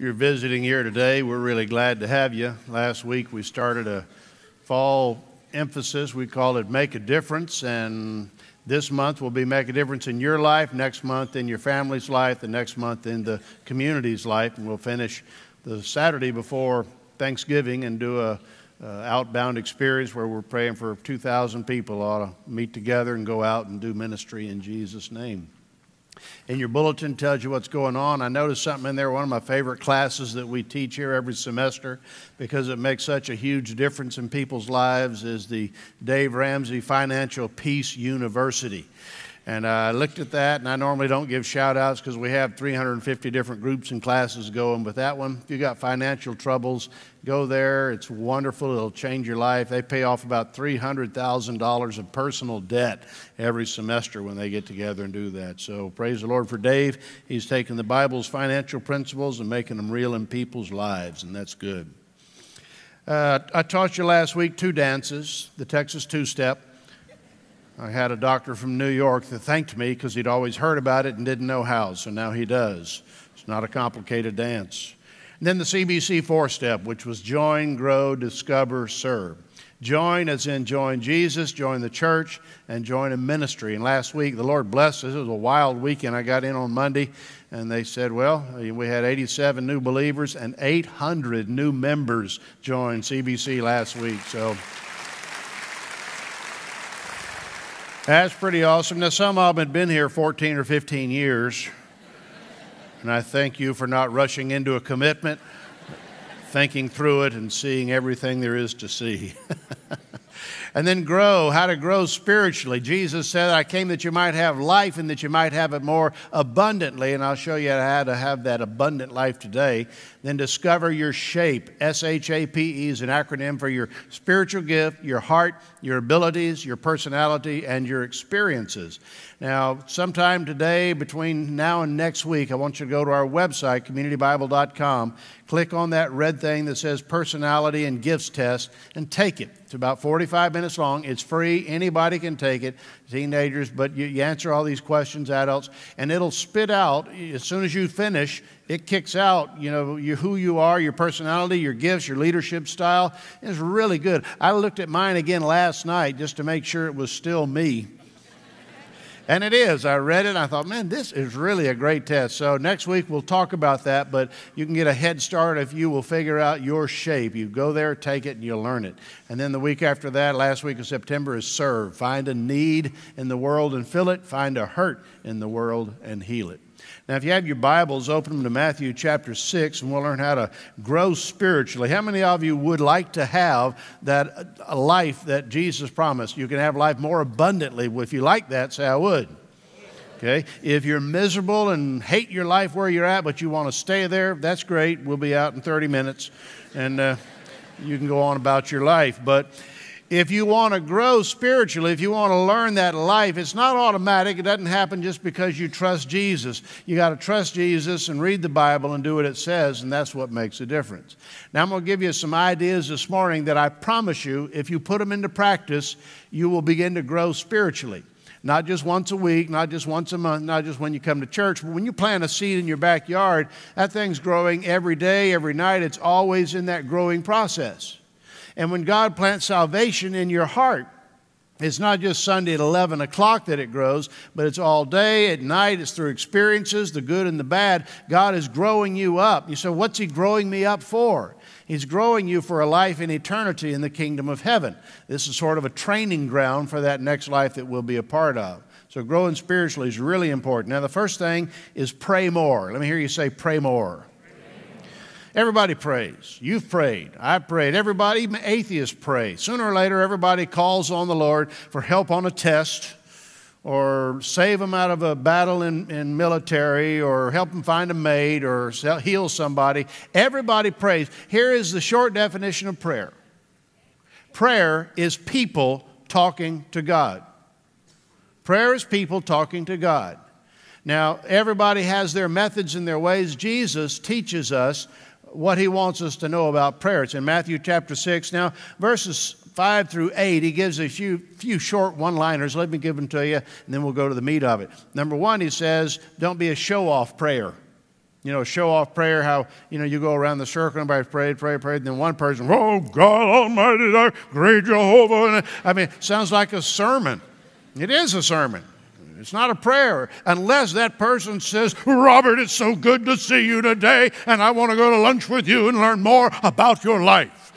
You're visiting here today, we're really glad to have you. Last week we started a fall emphasis. We call it Make a Difference. And this month will be Make a Difference in your life, next month in your family's life, the next month in the community's life. And we'll finish the Saturday before Thanksgiving and do a uh, outbound experience where we're praying for 2,000 people ought to meet together and go out and do ministry in Jesus' name and your bulletin tells you what's going on. I noticed something in there, one of my favorite classes that we teach here every semester because it makes such a huge difference in people's lives is the Dave Ramsey Financial Peace University. And I looked at that, and I normally don't give shout outs because we have 350 different groups and classes going. But that one, if you got financial troubles, go there. It's wonderful. It'll change your life. They pay off about $300,000 of personal debt every semester when they get together and do that. So praise the Lord for Dave. He's taking the Bible's financial principles and making them real in people's lives, and that's good. Uh, I taught you last week two dances the Texas two step I had a doctor from New York that thanked me because he'd always heard about it and didn't know how, so now he does. It's not a complicated dance. And then the CBC four step, which was join, grow, discover, serve. Join as in join Jesus, join the church, and join a ministry. And last week, the Lord blessed us. It was a wild weekend. I got in on Monday, and they said, well, we had 87 new believers and 800 new members join CBC last week. So. That's pretty awesome. Now, some of them had been here 14 or 15 years, and I thank you for not rushing into a commitment, thinking through it, and seeing everything there is to see. and then grow, how to grow spiritually. Jesus said, I came that you might have life and that you might have it more abundantly. And I'll show you how to have that abundant life today. Then discover your shape. S H A P E is an acronym for your spiritual gift, your heart, your abilities, your personality, and your experiences. Now, sometime today, between now and next week, I want you to go to our website, communitybible.com, click on that red thing that says personality and gifts test, and take it. It's about 45 minutes long. It's free. Anybody can take it, teenagers, but you, you answer all these questions, adults, and it'll spit out, as soon as you finish, it kicks out, you know, you, who you are, your personality, your gifts, your leadership style. It's really good. I looked at mine again last night just to make sure it was still me. And it is. I read it. I thought, man, this is really a great test. So next week we'll talk about that, but you can get a head start if you will figure out your shape. You go there, take it, and you'll learn it. And then the week after that, last week of September, is serve. Find a need in the world and fill it. Find a hurt in the world and heal it. Now, if you have your Bibles, open them to Matthew chapter 6, and we'll learn how to grow spiritually. How many of you would like to have that a life that Jesus promised? You can have life more abundantly. If you like that, say, I would. Okay? If you're miserable and hate your life where you're at, but you want to stay there, that's great. We'll be out in 30 minutes, and uh, you can go on about your life. But if you want to grow spiritually, if you want to learn that life, it's not automatic. It doesn't happen just because you trust Jesus. You got to trust Jesus and read the Bible and do what it says, and that's what makes a difference. Now, I'm going to give you some ideas this morning that I promise you, if you put them into practice, you will begin to grow spiritually. Not just once a week, not just once a month, not just when you come to church, but when you plant a seed in your backyard, that thing's growing every day, every night. It's always in that growing process. And when God plants salvation in your heart, it's not just Sunday at 11 o'clock that it grows, but it's all day, at night, it's through experiences, the good and the bad. God is growing you up. You say, What's He growing me up for? He's growing you for a life in eternity in the kingdom of heaven. This is sort of a training ground for that next life that we'll be a part of. So, growing spiritually is really important. Now, the first thing is pray more. Let me hear you say, Pray more. Everybody prays. You've prayed. I've prayed. Everybody, even atheists pray. Sooner or later, everybody calls on the Lord for help on a test or save them out of a battle in, in military or help them find a mate or heal somebody. Everybody prays. Here is the short definition of prayer prayer is people talking to God. Prayer is people talking to God. Now, everybody has their methods and their ways. Jesus teaches us what he wants us to know about prayer. It's in Matthew chapter 6. Now, verses 5 through 8, he gives a few, few short one liners. Let me give them to you, and then we'll go to the meat of it. Number one, he says, Don't be a show off prayer. you know, show off prayer, how, you know, you go around the circle, and everybody pray, pray, pray, and then one person, oh, God Almighty, thy great Jehovah. I mean, sounds like a sermon. It is a sermon. It's not a prayer unless that person says, Robert, it's so good to see you today, and I want to go to lunch with you and learn more about your life.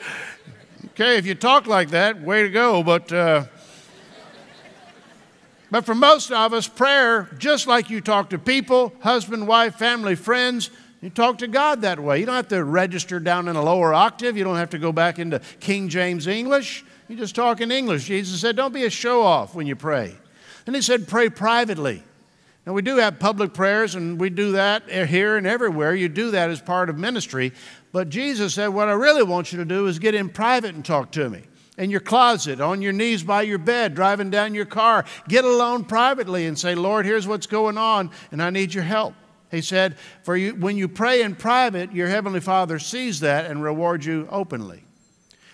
Okay, if you talk like that, way to go, but. Uh, but for most of us, prayer, just like you talk to people, husband, wife, family, friends, you talk to God that way. You don't have to register down in a lower octave. You don't have to go back into King James English. You just talk in English. Jesus said, Don't be a show off when you pray. And he said, Pray privately. Now, we do have public prayers, and we do that here and everywhere. You do that as part of ministry. But Jesus said, What I really want you to do is get in private and talk to me in your closet, on your knees by your bed, driving down your car. Get alone privately and say, Lord, here's what's going on, and I need your help. He said, For you, when you pray in private, your Heavenly Father sees that and rewards you openly.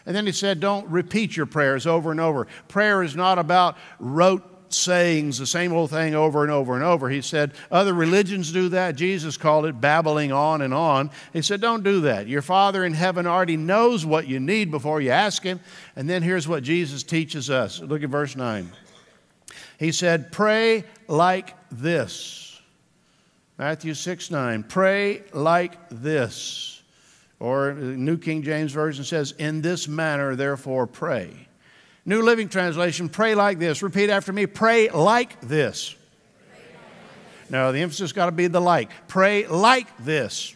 And then he said, Don't repeat your prayers over and over. Prayer is not about rote sayings, the same old thing over and over and over. He said, Other religions do that. Jesus called it babbling on and on. He said, Don't do that. Your Father in heaven already knows what you need before you ask Him. And then here's what Jesus teaches us. Look at verse 9. He said, Pray like this. Matthew 6 9. Pray like this. Or the New King James Version says, In this manner, therefore, pray. New Living Translation, pray like this. Repeat after me pray like this. No, the emphasis got to be the like. Pray like this.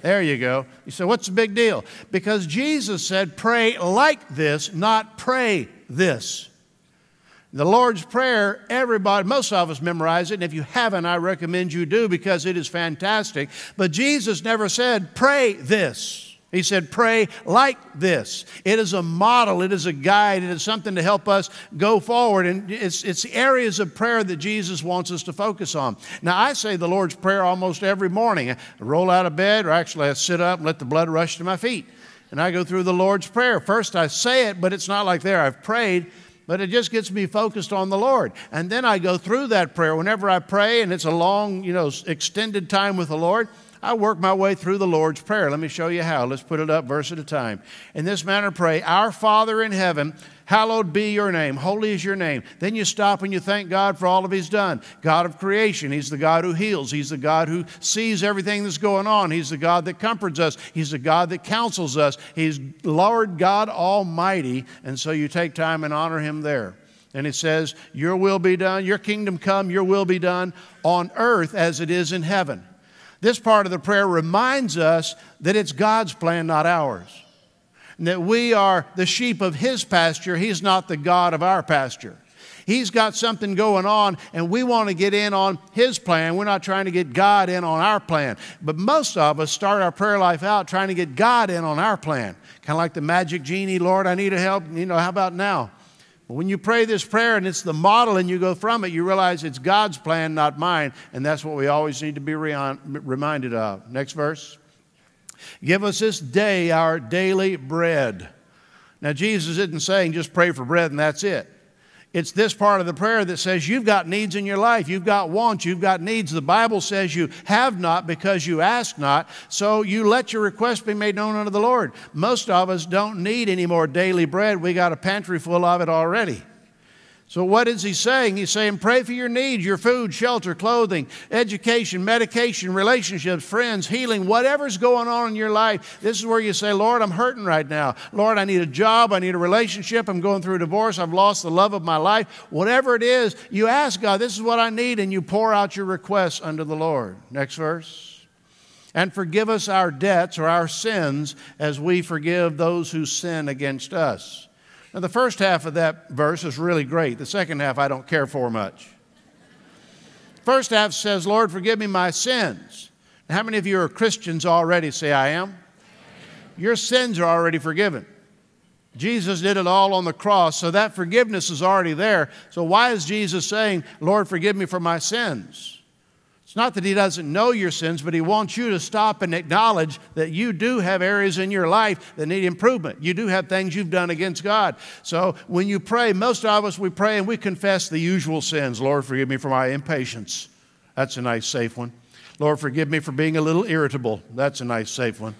There you go. You say, what's the big deal? Because Jesus said, pray like this, not pray this. The Lord's Prayer, everybody, most of us memorize it, and if you haven't, I recommend you do because it is fantastic. But Jesus never said, pray this. He said, Pray like this. It is a model, it is a guide, it is something to help us go forward. And it's, it's areas of prayer that Jesus wants us to focus on. Now, I say the Lord's Prayer almost every morning. I roll out of bed, or actually, I sit up and let the blood rush to my feet. And I go through the Lord's Prayer. First, I say it, but it's not like there. I've prayed but it just gets me focused on the Lord. And then I go through that prayer. Whenever I pray, and it's a long, you know, extended time with the Lord, I work my way through the Lord's Prayer. Let me show you how. Let's put it up verse at a time. In this manner, pray, Our Father in heaven, hallowed be your name. Holy is your name. Then you stop and you thank God for all of He's done. God of creation. He's the God who heals. He's the God who sees everything that's going on. He's the God that comforts us. He's the God that counsels us. He's Lord God Almighty. And so you take time and honor Him there. And it says, Your will be done, your kingdom come, your will be done on earth as it is in heaven. This part of the prayer reminds us that it's God's plan, not ours. And that we are the sheep of His pasture, He's not the God of our pasture. He's got something going on, and we want to get in on His plan. We're not trying to get God in on our plan. But most of us start our prayer life out trying to get God in on our plan. Kind of like the magic genie, Lord, I need a help. You know, how about now? When you pray this prayer and it's the model and you go from it, you realize it's God's plan, not mine. And that's what we always need to be reminded of. Next verse. Give us this day our daily bread. Now, Jesus isn't saying just pray for bread and that's it. It's this part of the prayer that says you've got needs in your life. You've got wants. You've got needs. The Bible says you have not because you ask not. So you let your request be made known unto the Lord. Most of us don't need any more daily bread. We got a pantry full of it already. So, what is he saying? He's saying, pray for your needs your food, shelter, clothing, education, medication, relationships, friends, healing, whatever's going on in your life. This is where you say, Lord, I'm hurting right now. Lord, I need a job. I need a relationship. I'm going through a divorce. I've lost the love of my life. Whatever it is, you ask God, this is what I need, and you pour out your requests unto the Lord. Next verse. And forgive us our debts or our sins as we forgive those who sin against us. Now, the first half of that verse is really great. The second half I don't care for much. First half says, Lord, forgive me my sins. Now, how many of you are Christians already? Say, I am. Your sins are already forgiven. Jesus did it all on the cross, so that forgiveness is already there. So, why is Jesus saying, Lord, forgive me for my sins? It's not that he doesn't know your sins, but he wants you to stop and acknowledge that you do have areas in your life that need improvement. You do have things you've done against God. So when you pray, most of us, we pray and we confess the usual sins. Lord, forgive me for my impatience. That's a nice, safe one. Lord, forgive me for being a little irritable. That's a nice, safe one.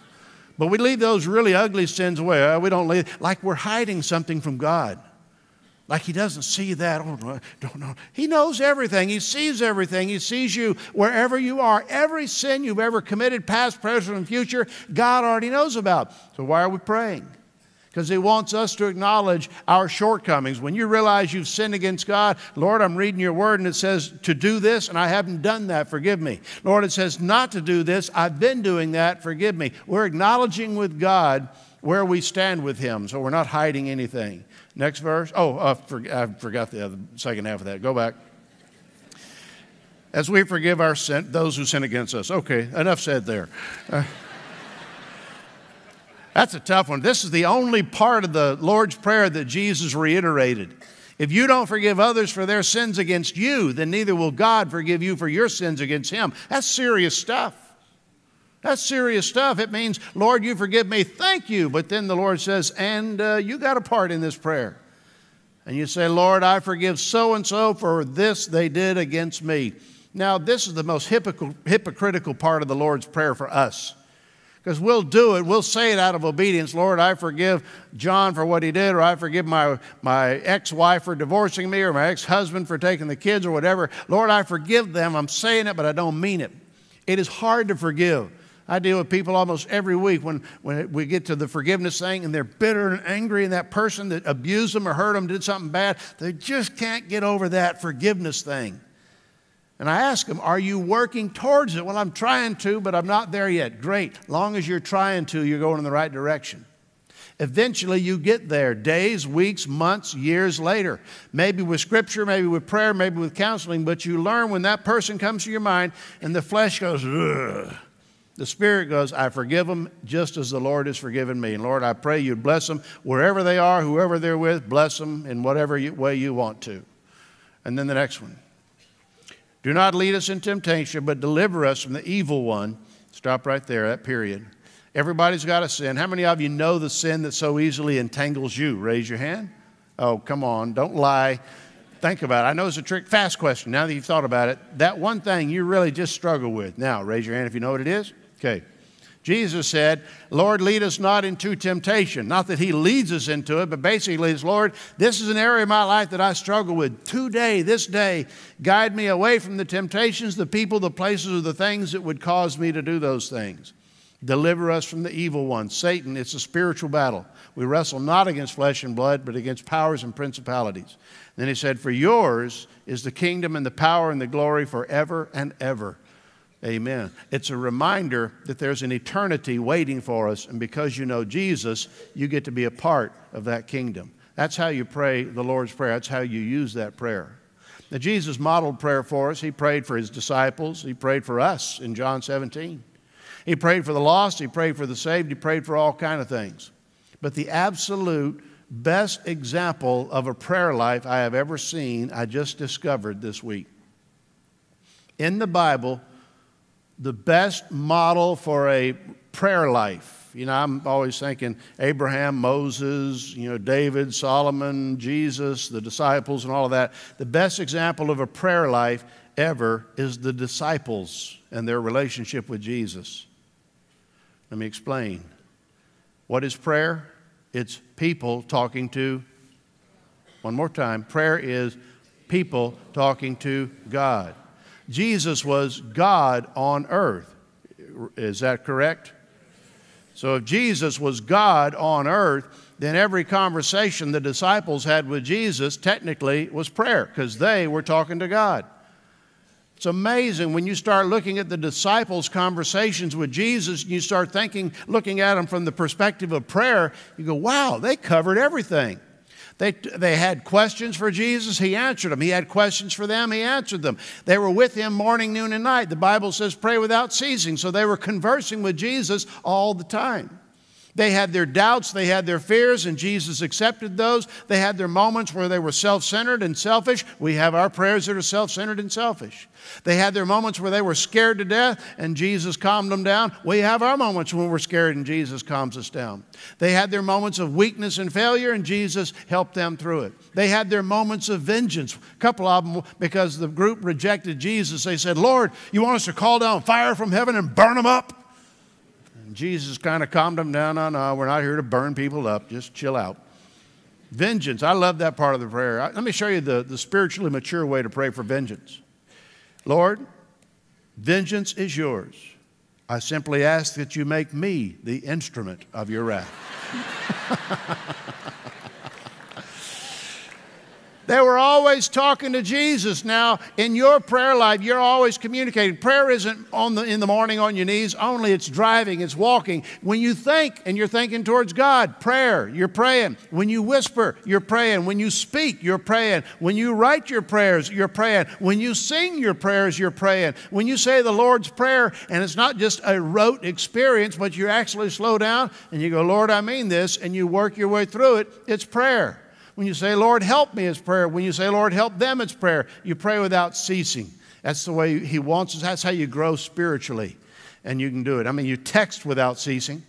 But we leave those really ugly sins away. We don't leave, like we're hiding something from God. Like he doesn't see that. Oh, no, don't know. He knows everything. He sees everything. He sees you wherever you are. Every sin you've ever committed, past, present, and future, God already knows about. So why are we praying? because He wants us to acknowledge our shortcomings. When you realize you've sinned against God, Lord, I'm reading your word and it says to do this and I haven't done that, forgive me. Lord, it says not to do this, I've been doing that, forgive me. We're acknowledging with God where we stand with Him, so we're not hiding anything. Next verse. Oh, uh, for, I forgot the other, second half of that. Go back. As we forgive our sin, those who sin against us. Okay, enough said there. Uh, that's a tough one. This is the only part of the Lord's Prayer that Jesus reiterated. If you don't forgive others for their sins against you, then neither will God forgive you for your sins against Him. That's serious stuff. That's serious stuff. It means, Lord, you forgive me, thank you. But then the Lord says, and uh, you got a part in this prayer. And you say, Lord, I forgive so and so for this they did against me. Now, this is the most hypocritical part of the Lord's Prayer for us. Because we'll do it, we'll say it out of obedience. Lord, I forgive John for what he did, or I forgive my, my ex wife for divorcing me, or my ex husband for taking the kids, or whatever. Lord, I forgive them. I'm saying it, but I don't mean it. It is hard to forgive. I deal with people almost every week when, when we get to the forgiveness thing and they're bitter and angry, and that person that abused them or hurt them did something bad, they just can't get over that forgiveness thing. And I ask them, Are you working towards it? Well, I'm trying to, but I'm not there yet. Great. Long as you're trying to, you're going in the right direction. Eventually, you get there days, weeks, months, years later. Maybe with scripture, maybe with prayer, maybe with counseling, but you learn when that person comes to your mind and the flesh goes, Ugh. The Spirit goes, I forgive them just as the Lord has forgiven me. And Lord, I pray you bless them wherever they are, whoever they're with, bless them in whatever way you want to. And then the next one. Do not lead us in temptation, but deliver us from the evil one. Stop right there, that period. Everybody's got a sin. How many of you know the sin that so easily entangles you? Raise your hand. Oh, come on, don't lie. Think about it. I know it's a trick, fast question. Now that you've thought about it, that one thing you really just struggle with. Now, raise your hand if you know what it is. Okay. Jesus said, Lord, lead us not into temptation. Not that He leads us into it, but basically it's, Lord, this is an area of my life that I struggle with. Today, this day, guide me away from the temptations, the people, the places, or the things that would cause me to do those things. Deliver us from the evil one. Satan, it's a spiritual battle. We wrestle not against flesh and blood, but against powers and principalities. Then he said, For yours is the kingdom and the power and the glory forever and ever. Amen. It's a reminder that there's an eternity waiting for us, and because you know Jesus, you get to be a part of that kingdom. That's how you pray the Lord's Prayer. That's how you use that prayer. Now, Jesus modeled prayer for us. He prayed for his disciples, he prayed for us in John 17. He prayed for the lost, he prayed for the saved, he prayed for all kind of things. But the absolute best example of a prayer life I have ever seen, I just discovered this week. In the Bible, the best model for a prayer life. You know, I'm always thinking Abraham, Moses, you know, David, Solomon, Jesus, the disciples, and all of that. The best example of a prayer life ever is the disciples and their relationship with Jesus. Let me explain. What is prayer? It's people talking to, one more time, prayer is people talking to God. Jesus was God on earth. Is that correct? So if Jesus was God on earth, then every conversation the disciples had with Jesus technically was prayer because they were talking to God. It's amazing when you start looking at the disciples' conversations with Jesus and you start thinking, looking at them from the perspective of prayer, you go, wow, they covered everything. They, they had questions for Jesus, he answered them. He had questions for them, he answered them. They were with him morning, noon, and night. The Bible says, pray without ceasing. So they were conversing with Jesus all the time. They had their doubts, they had their fears, and Jesus accepted those. They had their moments where they were self centered and selfish. We have our prayers that are self centered and selfish. They had their moments where they were scared to death, and Jesus calmed them down. We have our moments when we're scared, and Jesus calms us down. They had their moments of weakness and failure, and Jesus helped them through it. They had their moments of vengeance. A couple of them, because the group rejected Jesus, they said, Lord, you want us to call down fire from heaven and burn them up? Jesus kind of calmed them down. No, no, we're not here to burn people up. Just chill out. Vengeance. I love that part of the prayer. Let me show you the, the spiritually mature way to pray for vengeance. Lord, vengeance is yours. I simply ask that you make me the instrument of your wrath. They were always talking to Jesus. Now, in your prayer life, you're always communicating. Prayer isn't on the, in the morning on your knees only, it's driving, it's walking. When you think and you're thinking towards God, prayer, you're praying. When you whisper, you're praying. When you speak, you're praying. When you write your prayers, you're praying. When you sing your prayers, you're praying. When you say the Lord's Prayer, and it's not just a rote experience, but you actually slow down and you go, Lord, I mean this, and you work your way through it, it's prayer. When you say, Lord, help me, it's prayer. When you say, Lord, help them, it's prayer. You pray without ceasing. That's the way He wants us. That's how you grow spiritually. And you can do it. I mean, you text without ceasing.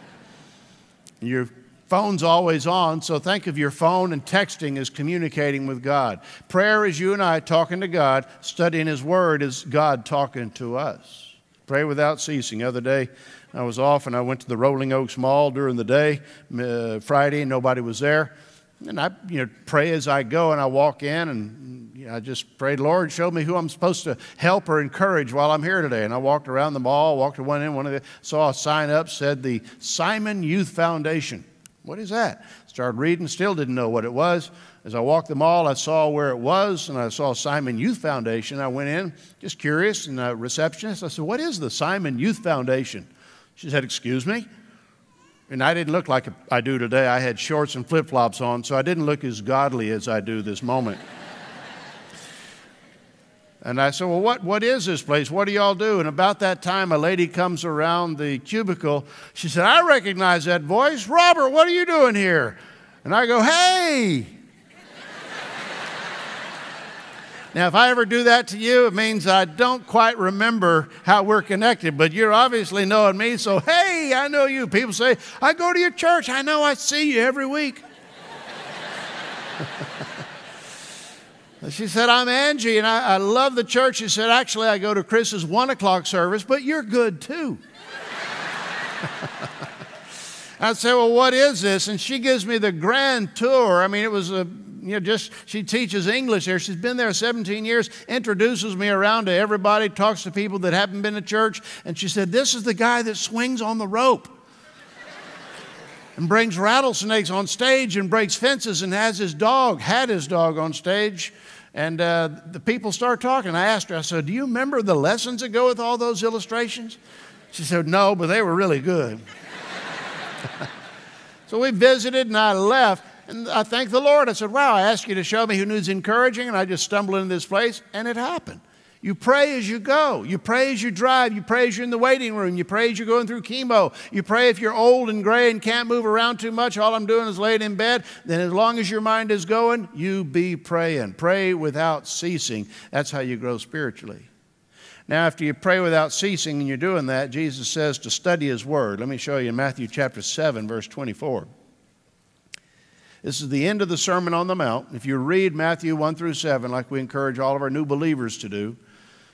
Your phone's always on, so think of your phone and texting as communicating with God. Prayer is you and I talking to God. Studying His Word is God talking to us. Pray without ceasing. The other day, I was off and I went to the Rolling Oaks Mall during the day, uh, Friday, and nobody was there. And I you know, pray as I go and I walk in and you know, I just prayed, Lord, show me who I'm supposed to help or encourage while I'm here today. And I walked around the mall, walked to one end, one of the, saw a sign up, said the Simon Youth Foundation. What is that? Started reading, still didn't know what it was. As I walked the mall, I saw where it was, and I saw Simon Youth Foundation. I went in, just curious, and the receptionist, I said, What is the Simon Youth Foundation? She said, Excuse me? And I didn't look like I do today. I had shorts and flip flops on, so I didn't look as godly as I do this moment. And I said, Well, what, what is this place? What do y'all do? And about that time, a lady comes around the cubicle. She said, I recognize that voice. Robert, what are you doing here? And I go, Hey, Now, if I ever do that to you, it means I don't quite remember how we're connected, but you're obviously knowing me, so hey, I know you. People say, I go to your church. I know I see you every week. she said, I'm Angie, and I, I, love the church. She said, Actually, I go to Chris's one o'clock service, but you're good too. I said, Well, what is this? And she gives me the grand tour. I mean, it was a you know, just she teaches English there. She's been there 17 years, introduces me around to everybody, talks to people that haven't been to church. And she said, This is the guy that swings on the rope and brings rattlesnakes on stage and breaks fences and has his dog, had his dog on stage. And uh, the people start talking. I asked her, I said, Do you remember the lessons that go with all those illustrations? She said, No, but they were really good. so we visited and I left. And I thanked the Lord. I said, Wow, I asked you to show me who needs encouraging, and I just stumbled into this place, and it happened. You pray as you go. You pray as you drive. You pray as you're in the waiting room. You pray as you're going through chemo. You pray if you're old and gray and can't move around too much, all I'm doing is laying in bed. Then, as long as your mind is going, you be praying. Pray without ceasing. That's how you grow spiritually. Now, after you pray without ceasing and you're doing that, Jesus says to study His Word. Let me show you in Matthew chapter 7, verse 24. This is the end of the Sermon on the Mount. If you read Matthew 1 through 7, like we encourage all of our new believers to do,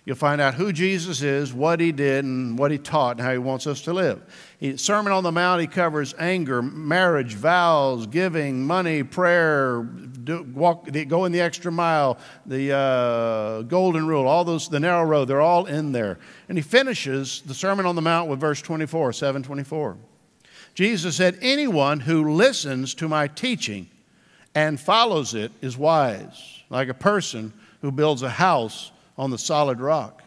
you'll find out who Jesus is, what he did, and what he taught, and how he wants us to live. He, Sermon on the Mount, he covers anger, marriage, vows, giving, money, prayer, do, walk, going the extra mile, the uh, golden rule, all those, the narrow road, they're all in there. And he finishes the Sermon on the Mount with verse 24, 724. Jesus said, Anyone who listens to my teaching and follows it is wise, like a person who builds a house on the solid rock.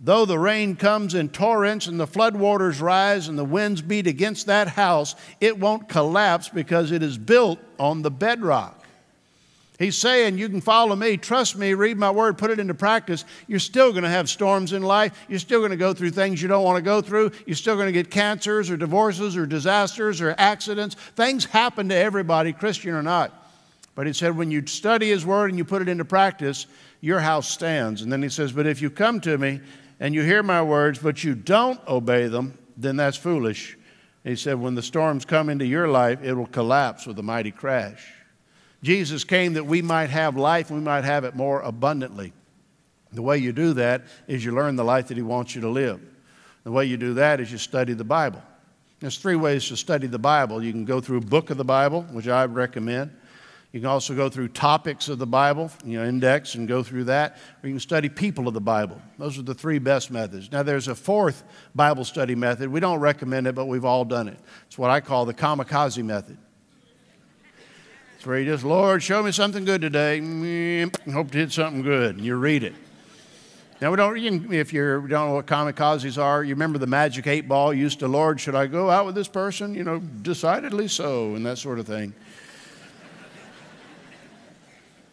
Though the rain comes in torrents and the floodwaters rise and the winds beat against that house, it won't collapse because it is built on the bedrock. He's saying, You can follow me, trust me, read my word, put it into practice. You're still going to have storms in life. You're still going to go through things you don't want to go through. You're still going to get cancers or divorces or disasters or accidents. Things happen to everybody, Christian or not. But he said, When you study his word and you put it into practice, your house stands. And then he says, But if you come to me and you hear my words, but you don't obey them, then that's foolish. He said, When the storms come into your life, it will collapse with a mighty crash. Jesus came that we might have life, we might have it more abundantly. The way you do that is you learn the life that He wants you to live. The way you do that is you study the Bible. There's three ways to study the Bible. You can go through a book of the Bible, which I recommend. You can also go through topics of the Bible, you know, index and go through that, or you can study people of the Bible. Those are the three best methods. Now, there's a fourth Bible study method. We don't recommend it, but we've all done it. It's what I call the kamikaze method It's where you just, Lord, show me something good today. Mm, hope to hit something good. And you read it. Now, we don't, if you don't know what kamikazes are, you remember the magic eight ball used to, Lord, should I go out with this person? You know, decidedly so, and that sort of thing.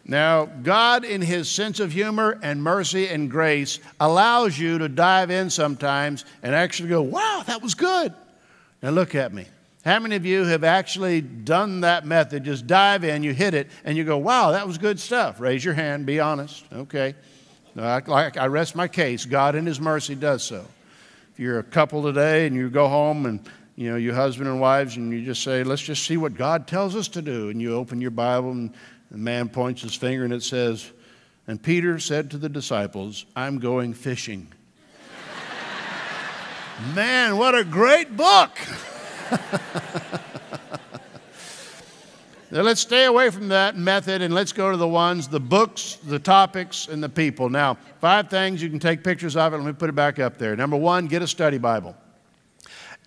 Now, God, in His sense of humor and mercy and grace, allows you to dive in sometimes and actually go, wow, that was good. Now, look at me. How many of you have actually done that method? Just dive in, you hit it, and you go, wow, that was good stuff. Raise your hand, be honest. Okay. I, I rest my case. God in His mercy does so. If you're a couple today and you go home and you know, you husband and wives, and you just say, let's just see what God tells us to do. And you open your Bible, and the man points his finger, and it says, And Peter said to the disciples, I'm going fishing. man, what a great book! now let's stay away from that method and let's go to the ones, the books, the topics, and the people. Now, five things you can take pictures of it. Let me put it back up there. Number one, get a study Bible.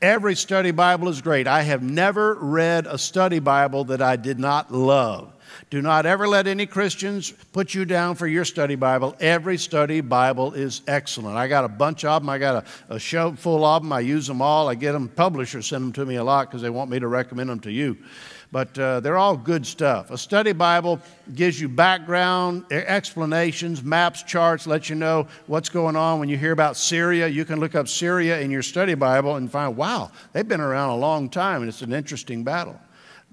Every study Bible is great. I have never read a study Bible that I did not love. Do not ever let any Christians put you down for your study Bible. Every study Bible is excellent. I got a bunch of them. I got a, a show full of them. I use them all. I get them, publishers send them to me a lot because they want me to recommend them to you. But uh, they're all good stuff. A study Bible gives you background, explanations, maps, charts, lets you know what's going on. When you hear about Syria, you can look up Syria in your study Bible and find, wow, they've been around a long time and it's an interesting battle.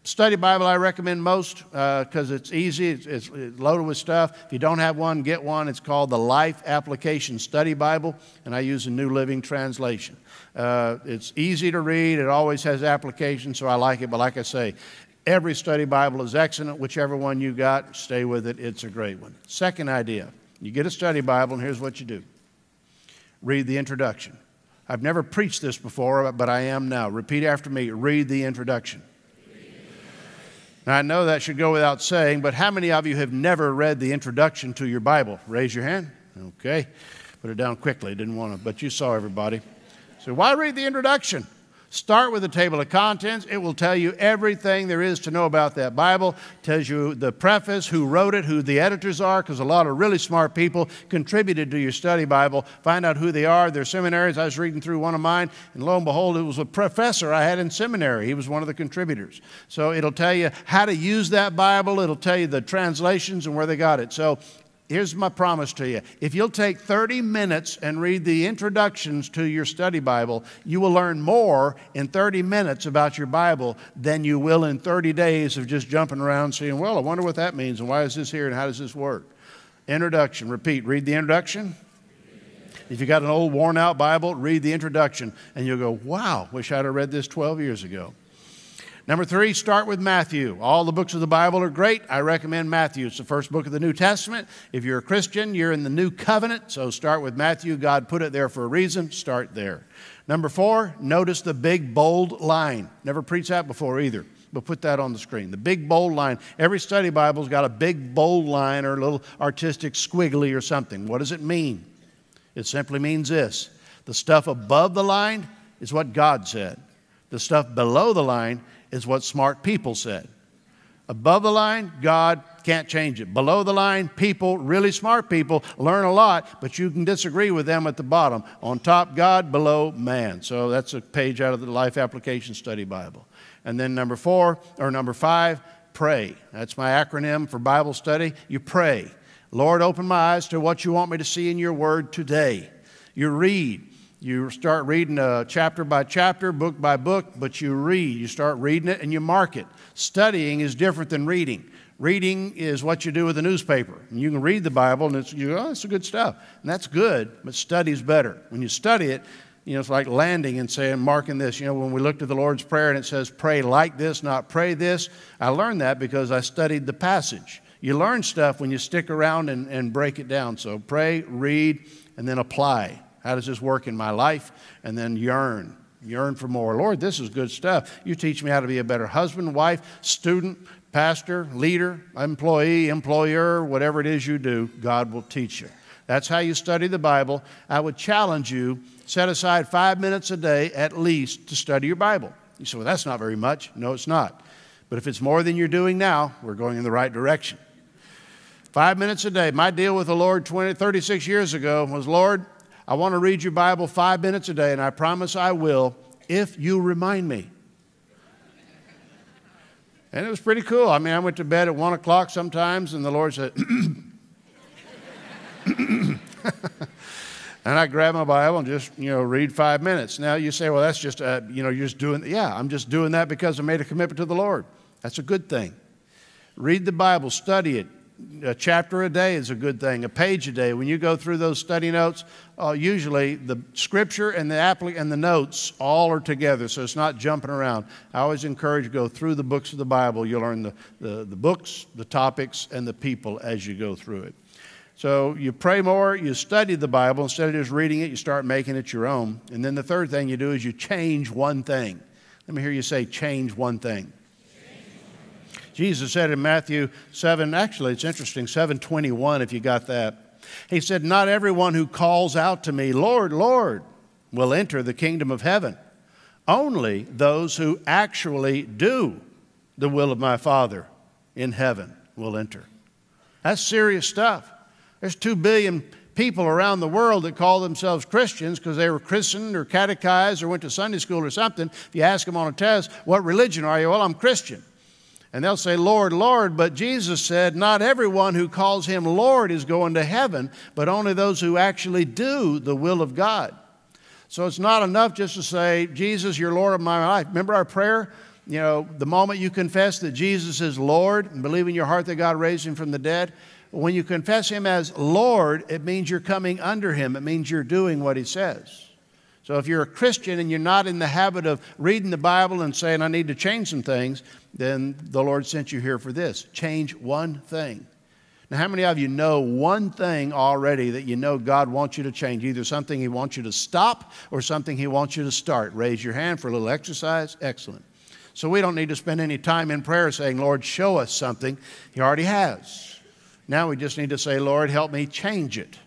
Study Bible I recommend most because uh, it's easy, it's, it's, loaded with stuff. If you don't have one, get one. It's called the Life Application Study Bible, and I use a New Living Translation. Uh, it's easy to read, it always has application, so I like it. But like I say, every study Bible is excellent. Whichever one you got, stay with it. It's a great one. Second idea you get a study Bible, and here's what you do read the introduction. I've never preached this before, but I am now. Repeat after me read the introduction. Now, I know that should go without saying, but how many of you have never read the introduction to your Bible? Raise your hand. Okay. Put it down quickly. Didn't want to, but you saw everybody. So, why read the introduction? Start with the table of contents. It will tell you everything there is to know about that Bible. tells you the preface, who wrote it, who the editors are, because a lot of really smart people contributed to your study Bible. Find out who they are, their seminaries. I was reading through one of mine, and lo and behold, it was a professor I had in seminary. He was one of the contributors. So it'll tell you how to use that Bible. It'll tell you the translations and where they got it. So here's my promise to you. If you'll take 30 minutes and read the introductions to your study Bible, you will learn more in 30 minutes about your Bible than you will in 30 days of just jumping around saying, well, I wonder what that means and why is this here and how does this work? Introduction. Repeat. Read the introduction. If you got an old worn out Bible, read the introduction and you'll go, wow, wish I'd have read this 12 years ago. Number three, start with Matthew. All the books of the Bible are great. I recommend Matthew. It's the first book of the New Testament. If you're a Christian, you're in the new covenant, so start with Matthew. God put it there for a reason. Start there. Number four, notice the big bold line. Never preached that before either, but put that on the screen. The big bold line. Every study Bible's got a big bold line or a little artistic squiggly or something. What does it mean? It simply means this the stuff above the line is what God said, the stuff below the line is what smart people said. Above the line, God can't change it. Below the line, people, really smart people, learn a lot, but you can disagree with them at the bottom. On top, God, below, man. So that's a page out of the Life Application Study Bible. And then number four, or number five, pray. That's my acronym for Bible study. You pray. Lord, open my eyes to what you want me to see in your word today. You read. You start reading a chapter by chapter, book by book, but you read. You start reading it and you mark it. Studying is different than reading. Reading is what you do with a newspaper. And you can read the Bible and it's, you go, oh, that's good stuff. And that's good, but study's better. When you study it, you know, it's like landing and saying, marking this. You know, when we looked at the Lord's Prayer and it says, pray like this, not pray this, I learned that because I studied the passage. You learn stuff when you stick around and, and break it down. So pray, read, and then apply. How does this work in my life? And then yearn. Yearn for more. Lord, this is good stuff. You teach me how to be a better husband, wife, student, pastor, leader, employee, employer, whatever it is you do, God will teach you. That's how you study the Bible. I would challenge you set aside five minutes a day at least to study your Bible. You say, well, that's not very much. No, it's not. But if it's more than you're doing now, we're going in the right direction. Five minutes a day. My deal with the Lord 20, 36 years ago was Lord, I want to read your Bible five minutes a day, and I promise I will if you remind me. And it was pretty cool. I mean, I went to bed at one o'clock sometimes, and the Lord said, and I grabbed my Bible and just, you know, read five minutes. Now you say, well, that's just, uh, you know, you're just doing, yeah, I'm just doing that because I made a commitment to the Lord. That's a good thing. Read the Bible, study it, a chapter a day is a good thing, a page a day. When you go through those study notes, uh, usually the scripture and the, and the notes all are together, so it's not jumping around. I always encourage go through the books of the Bible. You'll learn the, the, the books, the topics, and the people as you go through it. So you pray more, you study the Bible. Instead of just reading it, you start making it your own. And then the third thing you do is you change one thing. Let me hear you say, change one thing. Jesus said in Matthew 7, actually, it's interesting, 721, if you got that. He said, Not everyone who calls out to me, Lord, Lord, will enter the kingdom of heaven. Only those who actually do the will of my Father in heaven will enter. That's serious stuff. There's two billion people around the world that call themselves Christians because they were christened or catechized or went to Sunday school or something. If you ask them on a test, What religion are you? Well, I'm Christian. And they'll say, Lord, Lord. But Jesus said, Not everyone who calls him Lord is going to heaven, but only those who actually do the will of God. So it's not enough just to say, Jesus, you're Lord of my life. Remember our prayer? You know, the moment you confess that Jesus is Lord and believe in your heart that God raised him from the dead, when you confess him as Lord, it means you're coming under him. It means you're doing what he says. So if you're a Christian and you're not in the habit of reading the Bible and saying, I need to change some things, then the Lord sent you here for this. Change one thing. Now, how many of you know one thing already that you know God wants you to change? Either something He wants you to stop or something He wants you to start. Raise your hand for a little exercise. Excellent. So we don't need to spend any time in prayer saying, Lord, show us something. He already has. Now we just need to say, Lord, help me change it.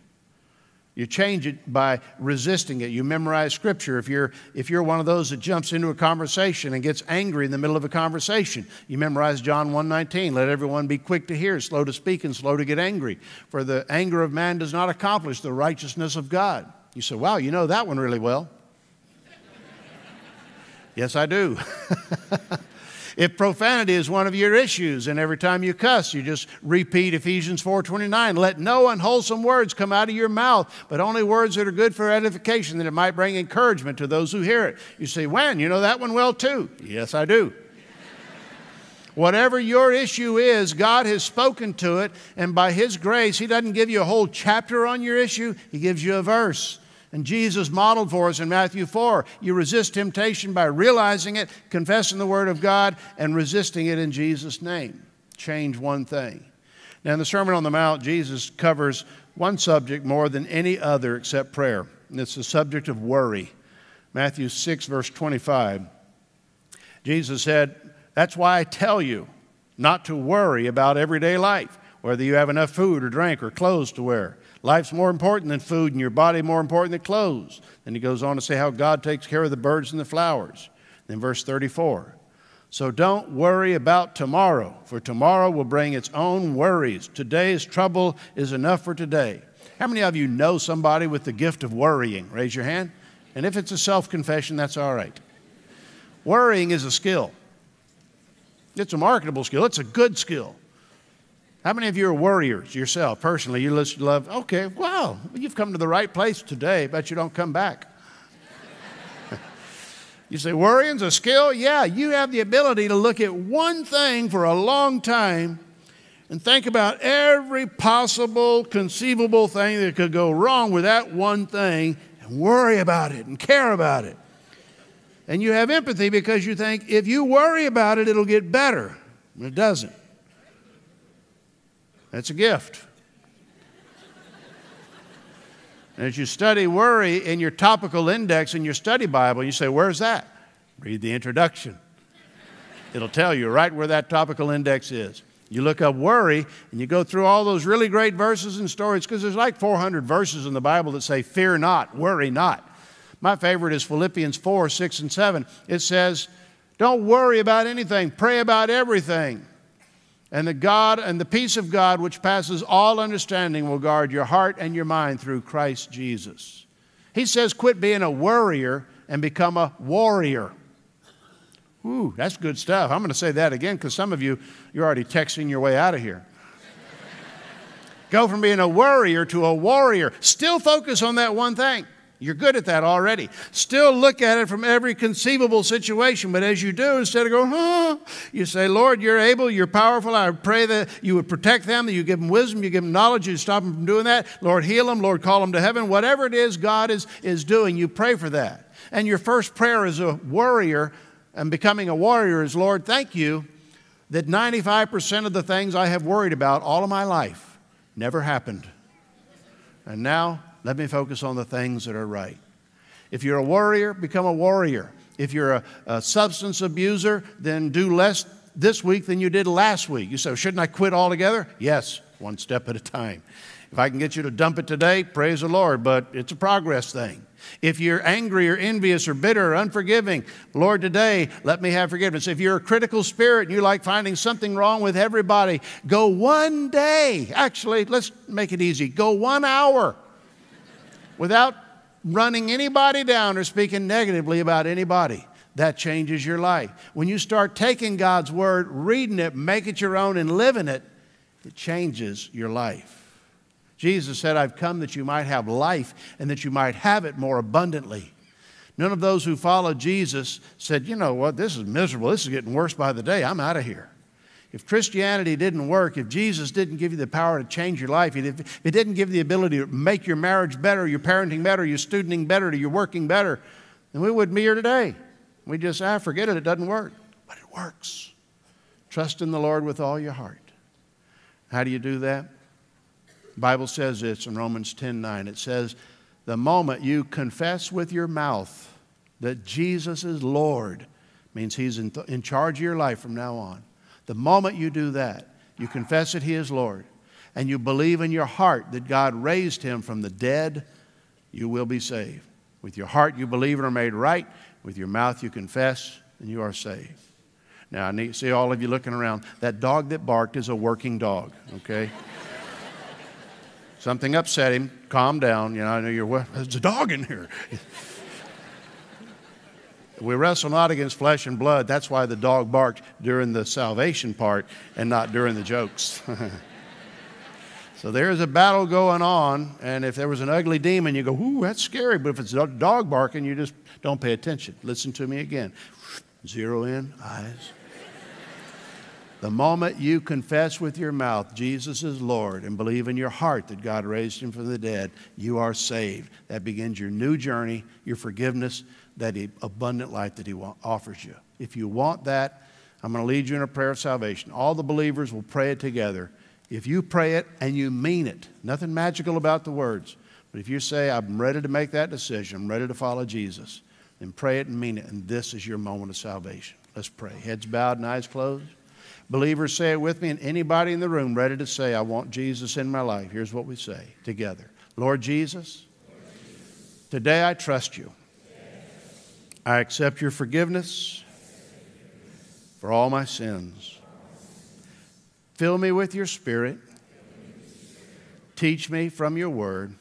You change it by resisting it. You memorize scripture. If you're, if you're one of those that jumps into a conversation and gets angry in the middle of a conversation, you memorize John 1:19. Let everyone be quick to hear, slow to speak, and slow to get angry. For the anger of man does not accomplish the righteousness of God. You say, wow, you know that one really well. yes, I do. If profanity is one of your issues and every time you cuss you just repeat Ephesians 4:29, let no unwholesome words come out of your mouth, but only words that are good for edification that it might bring encouragement to those who hear it. You say, "When? You know that one well too." Yes, I do. Whatever your issue is, God has spoken to it, and by His grace, He doesn't give you a whole chapter on your issue, He gives you a verse. And Jesus modeled for us in Matthew 4 you resist temptation by realizing it, confessing the Word of God, and resisting it in Jesus' name. Change one thing. Now, in the Sermon on the Mount, Jesus covers one subject more than any other except prayer, and it's the subject of worry. Matthew 6, verse 25. Jesus said, That's why I tell you not to worry about everyday life, whether you have enough food or drink or clothes to wear. Life's more important than food, and your body more important than clothes. Then he goes on to say how God takes care of the birds and the flowers. Then, verse 34. So don't worry about tomorrow, for tomorrow will bring its own worries. Today's trouble is enough for today. How many of you know somebody with the gift of worrying? Raise your hand. And if it's a self confession, that's all right. Worrying is a skill. It's a marketable skill, it's a good skill. How many of you are worriers yourself, personally? You love, okay, wow, you've come to the right place today, but you don't come back. you say, worrying's a skill? Yeah, you have the ability to look at one thing for a long time and think about every possible, conceivable thing that could go wrong with that one thing and worry about it and care about it. And you have empathy because you think if you worry about it, it'll get better. And it doesn't. That's a gift. As you study worry in your topical index in your study Bible, you say, Where's that? Read the introduction. It'll tell you right where that topical index is. You look up worry and you go through all those really great verses and stories because there's like 400 verses in the Bible that say, Fear not, worry not. My favorite is Philippians 4 6 and 7. It says, Don't worry about anything, pray about everything. And the God and the peace of God, which passes all understanding, will guard your heart and your mind through Christ Jesus. He says, quit being a worrier and become a warrior. Ooh, that's good stuff. I'm going to say that again because some of you, you're already texting your way out of here. Go from being a worrier to a warrior. Still focus on that one thing. You're good at that already. Still look at it from every conceivable situation, but as you do, instead of going, huh, you say, Lord, you're able, you're powerful. I pray that you would protect them, that you give them wisdom, you give them knowledge, you stop them from doing that. Lord, heal them, Lord, call them to heaven. Whatever it is God is, is doing, you pray for that. And your first prayer as a warrior and becoming a warrior is, Lord, thank you that 95% of the things I have worried about all of my life never happened. And now let me focus on the things that are right. If you're a warrior, become a warrior. If you're a, a, substance abuser, then do less this week than you did last week. You say, shouldn't I quit altogether? Yes, one step at a time. If I can get you to dump it today, praise the Lord, but it's a progress thing. If you're angry or envious or bitter or unforgiving, Lord, today let me have forgiveness. If you're a critical spirit and you like finding something wrong with everybody, go one day. Actually, let's make it easy. Go one hour without running anybody down or speaking negatively about anybody. That changes your life. When you start taking God's word, reading it, make it your own, and living it, it changes your life. Jesus said, I've come that you might have life and that you might have it more abundantly. None of those who followed Jesus said, You know what, this is miserable. This is getting worse by the day. I'm out of here. If Christianity didn't work, if Jesus didn't give you the power to change your life, if it didn't give you the ability to make your marriage better, your parenting better, your studying better, your working better, then we wouldn't be here today. We just, ah, forget it, it doesn't work. But it works. Trust in the Lord with all your heart. How do you do that? The Bible says this in Romans 10 9. It says, The moment you confess with your mouth that Jesus is Lord, means He's in, in charge of your life from now on. The moment you do that, you confess that He is Lord, and you believe in your heart that God raised Him from the dead, you will be saved. With your heart, you believe and are made right. With your mouth, you confess, and you are saved. Now, I need see all of you looking around. That dog that barked is a working dog, okay? Something upset him. Calm down. You know, I know you're, there's a dog in here. We wrestle not against flesh and blood. That's why the dog barked during the salvation part and not during the jokes. so there's a battle going on, and if there was an ugly demon, you go, ooh, that's scary. But if it's a dog barking, you just don't pay attention. Listen to me again. Zero in, eyes. The moment you confess with your mouth Jesus is Lord and believe in your heart that God raised him from the dead, you are saved. That begins your new journey, your forgiveness, that abundant life that He offers you. If you want that, I'm going to lead you in a prayer of salvation. All the believers will pray it together. If you pray it and you mean it, nothing magical about the words, but if you say, I'm ready to make that decision, I'm ready to follow Jesus, then pray it and mean it, and this is your moment of salvation. Let's pray. Heads bowed and eyes closed. Believers, say it with me, and anybody in the room ready to say, I want Jesus in my life. Here's what we say together Lord Jesus, today I trust you. I accept your forgiveness for all my sins. Fill me with your spirit. Teach me from your word.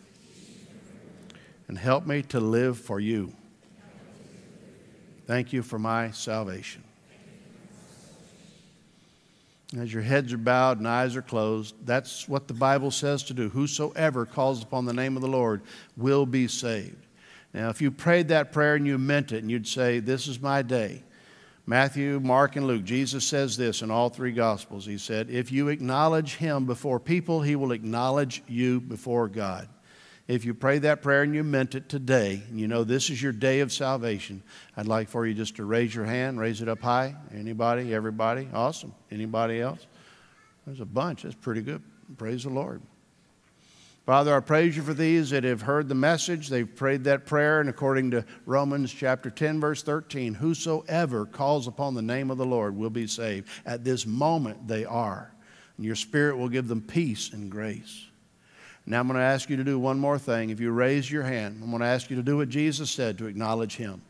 And help me to live for you. Thank you for my salvation. As your heads are bowed and eyes are closed, that's what the Bible says to do. Whosoever calls upon the name of the Lord will be saved. Now, if you prayed that prayer and you meant it, and you'd say, This is my day. Matthew, Mark, and Luke, Jesus says this in all three Gospels. He said, If you acknowledge him before people, he will acknowledge you before God. If you prayed that prayer and you meant it today, and you know this is your day of salvation, I'd like for you just to raise your hand, raise it up high. Anybody? Everybody? Awesome. Anybody else? There's a bunch. That's pretty good. Praise the Lord. Father, I praise you for these that have heard the message. They've prayed that prayer, and according to Romans chapter 10, verse 13, whosoever calls upon the name of the Lord will be saved. At this moment, they are. And your Spirit will give them peace and grace. Now I'm going to ask you to do one more thing. If you raise your hand, I'm going to ask you to do what Jesus said to acknowledge Him.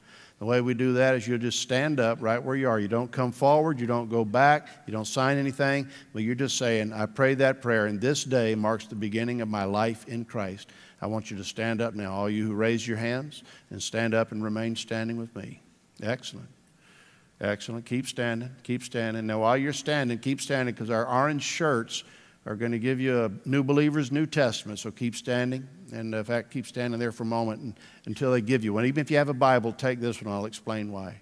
The way we do that is you'll just stand up right where you are. You don't come forward, you don't go back, you don't sign anything, but you're just saying, I prayed that prayer, and this day marks the beginning of my life in Christ. I want you to stand up now, all you who raise your hands, and stand up and remain standing with me. Excellent. Excellent. Keep standing. Keep standing. Now, while you're standing, keep standing because our orange shirts are going to give you a New Believers New Testament. So keep standing. And uh, in fact, keep standing there for a moment until they give you one. Even if you have a Bible, take this one. I'll explain why.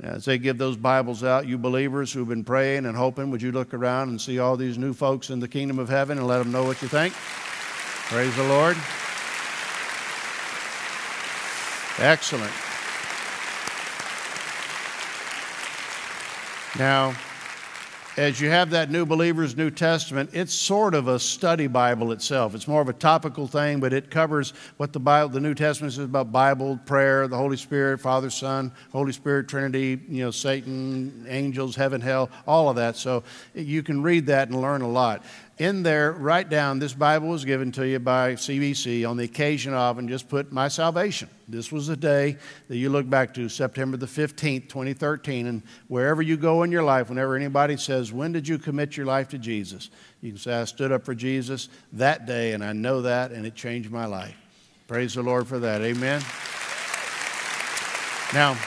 As they give those Bibles out, you believers who've been praying and hoping, would you look around and see all these new folks in the kingdom of heaven and let them know what you think? Praise the Lord. Excellent. Now, as you have that New Believers New Testament, it's sort of a study Bible itself. It's more of a topical thing, but it covers what the Bible, the New Testament says about Bible, prayer, the Holy Spirit, Father, Son, Holy Spirit, Trinity, you know, Satan, angels, heaven, hell, all of that. So you can read that and learn a lot in there, write down this Bible was given to you by CBC on the occasion of, and just put my salvation. This was the day that you look back to, September the 15th, 2013. And wherever you go in your life, whenever anybody says, When did you commit your life to Jesus? You can say, I stood up for Jesus that day, and I know that, and it changed my life. Praise the Lord for that. Amen. Now,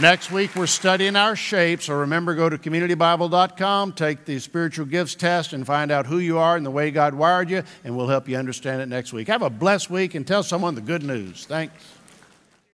Next week, we're studying our shapes. So remember, go to communitybible.com, take the spiritual gifts test, and find out who you are and the way God wired you, and we'll help you understand it next week. Have a blessed week and tell someone the good news. Thanks.